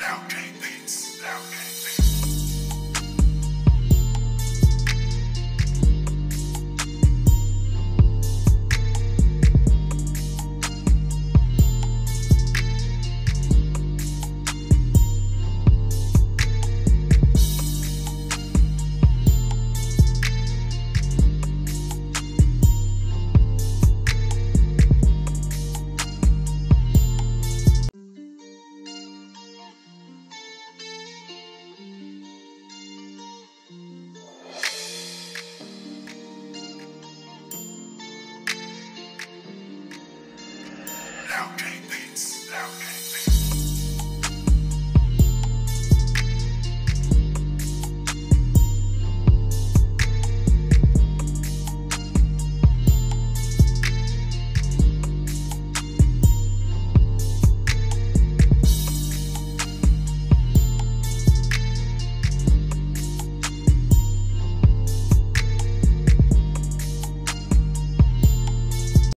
loudly. out.